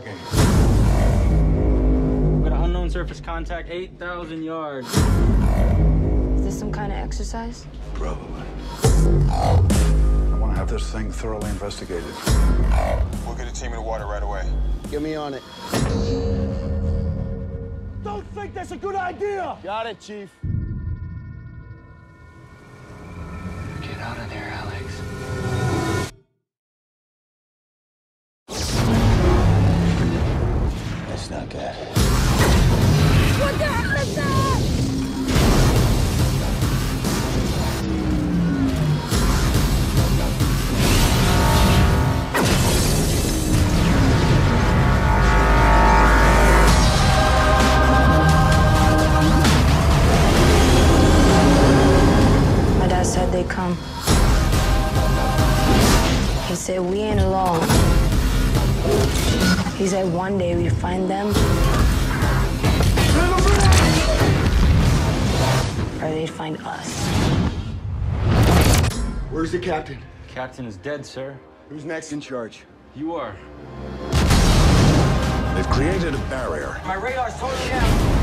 game. We got an unknown surface contact, 8,000 yards. Is this some kind of exercise? Probably. I want to have this thing thoroughly investigated. We'll get a team in the water right away. Get me on it. Don't think that's a good idea! Got it, Chief. Dad said they'd come. He said we ain't alone. He said one day we'd find them or they'd find us. Where's the captain? Captain is dead, sir. Who's next in charge? You are. They've created a barrier. My radar's totally down.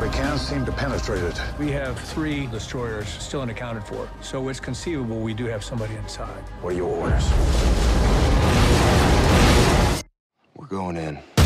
They can't seem to penetrate it. We have three destroyers still unaccounted for, so it's conceivable we do have somebody inside. What are your orders? We're going in.